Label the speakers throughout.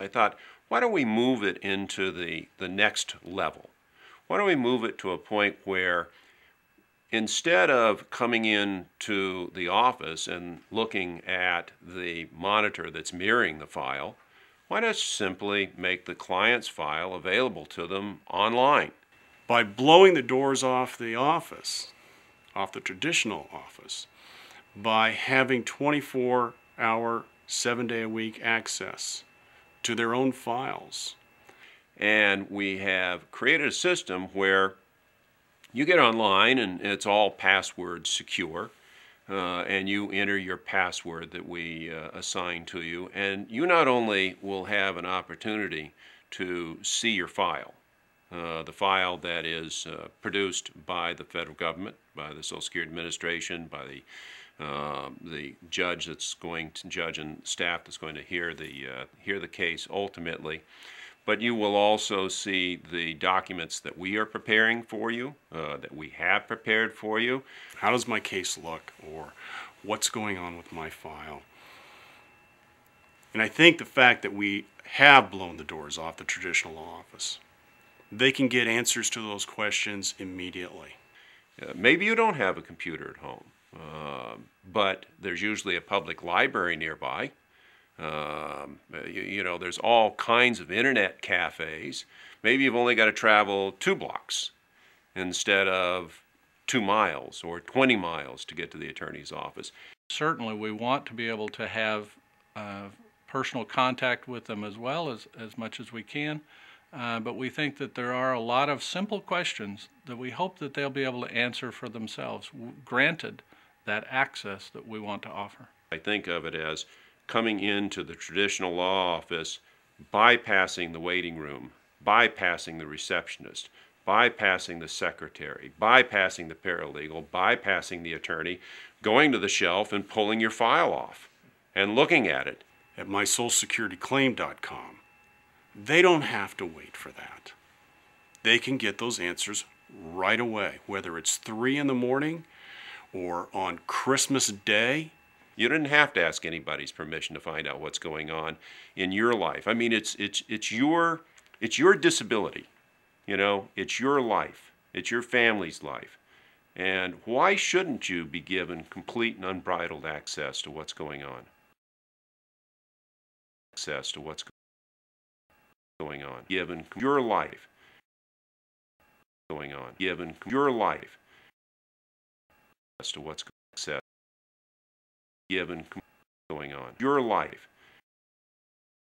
Speaker 1: I thought, why don't we move it into the, the next level? Why don't we move it to a point where instead of coming in to the office and looking at the monitor that's mirroring the file, why not simply make the client's file available to them online?
Speaker 2: By blowing the doors off the office, off the traditional office, by having 24 hour, seven day a week access to their own files.
Speaker 1: And we have created a system where you get online and it's all password secure. Uh, and you enter your password that we uh, assign to you, and you not only will have an opportunity to see your file, uh, the file that is uh, produced by the federal government, by the Social Security Administration, by the uh, the judge that's going to judge and staff that's going to hear the uh, hear the case ultimately but you will also see the documents that we are preparing for you, uh, that we have prepared for you.
Speaker 2: How does my case look, or what's going on with my file? And I think the fact that we have blown the doors off the traditional law office, they can get answers to those questions immediately.
Speaker 1: Uh, maybe you don't have a computer at home, uh, but there's usually a public library nearby um, you, you, know, there's all kinds of internet cafes. Maybe you've only got to travel two blocks instead of two miles or 20 miles to get to the attorney's office.
Speaker 3: Certainly, we want to be able to have uh, personal contact with them as well as, as much as we can. Uh, but we think that there are a lot of simple questions that we hope that they'll be able to answer for themselves, granted that access that we want to offer.
Speaker 1: I think of it as coming into the traditional law office, bypassing the waiting room, bypassing the receptionist, bypassing the secretary, bypassing the paralegal, bypassing the attorney, going to the shelf and pulling your file off and looking at it.
Speaker 2: At mysocialsecurityclaim.com, they don't have to wait for that. They can get those answers right away, whether it's 3 in the morning or on Christmas Day
Speaker 1: you didn't have to ask anybody's permission to find out what's going on in your life. I mean, it's it's it's your it's your disability. You know, it's your life. It's your family's life. And why shouldn't you be given complete and unbridled access to what's going on? Access to what's going on. Given your life going on. Given your life as to what's access given going on. Your life,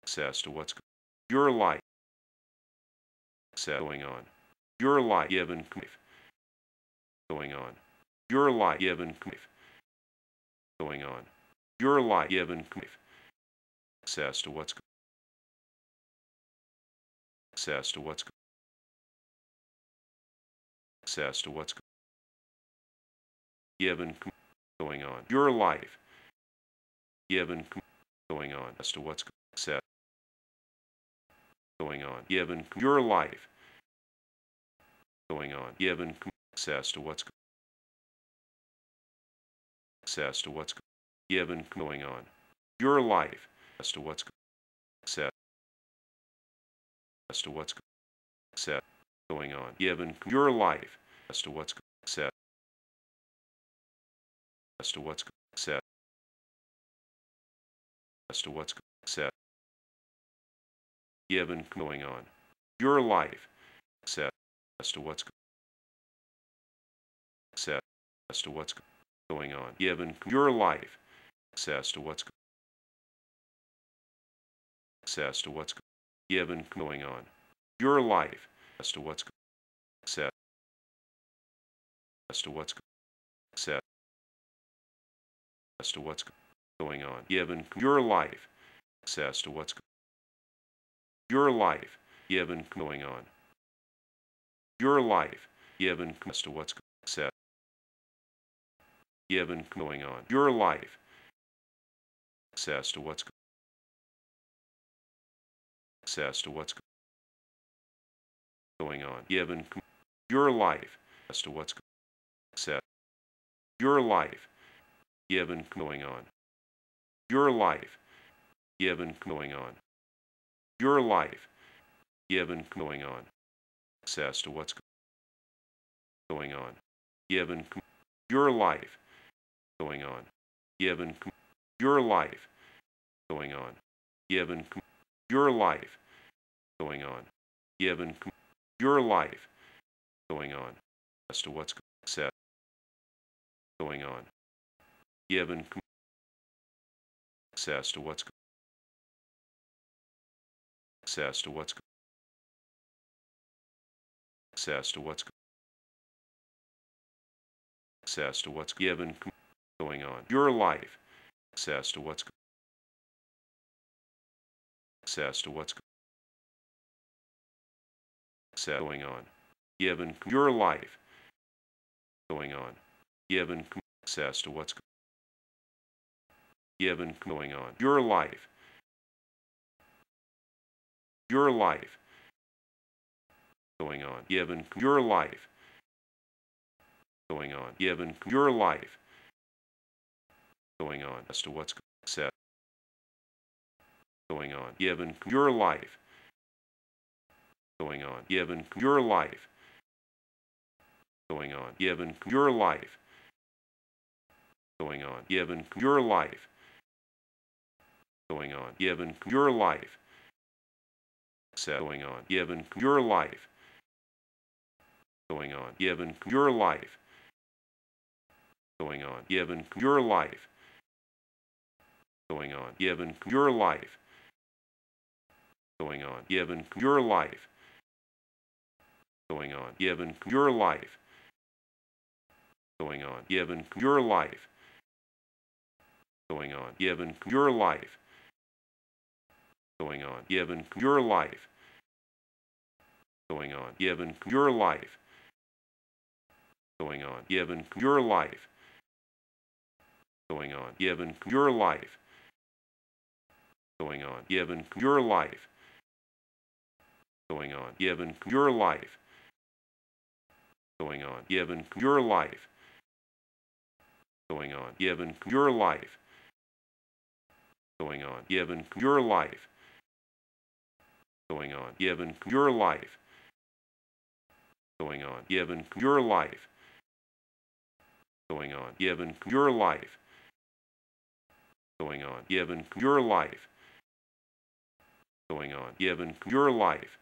Speaker 1: access to what's your life, access going on. Your life given going on. Your life given going on. Your life given access to what's access to what's access to what's given going on. Your life given going on as to what's going on. Given your life going on. Given access to what's access to what's given going on. Your life as to what's said as to what's said going on. Given your life as to what's said as to what's said. As to what's said, given going on. Your life. Said as to what's said as to what's going on. Given your life. Access to what's access to what's given going on. Your life. As to what's said. As to what's said as to what's going on, given your life access to what's your life given going on. Your life given as to what's said given going on. Your life access to what's access to what's going on. Given your life as to what's said. Your life given going on. Your life given going on. your life, given going on, access to what's going on, given your life going on, given your life going on, given your life going on, given your life going on, as to what's going on, given access to what's access to what's access to what's access to what's given going on. Your life. Access to what's access to what's going on. Given your life. Going on. Given access to what's given going on. Your life. Your life. Going on. Given your life. Going on. Given your life. Going on. As to what's said. Going on. Given your life. Going on. Given your life. Going on. Given your life. Going on. Given your life going on given your life. Going on given your life. Going on given your life. Going on given your life. Going on given your life. Going on given your life. Going on given your life. Going on given your life. Going on given your life going on given your life going on given your life going on given your life going on given your life going on given your life going on given your life going on given your life going on given your life going on given your life going on given your life. Going on given your life. Going on given your life. Going on given your life. Going on given your life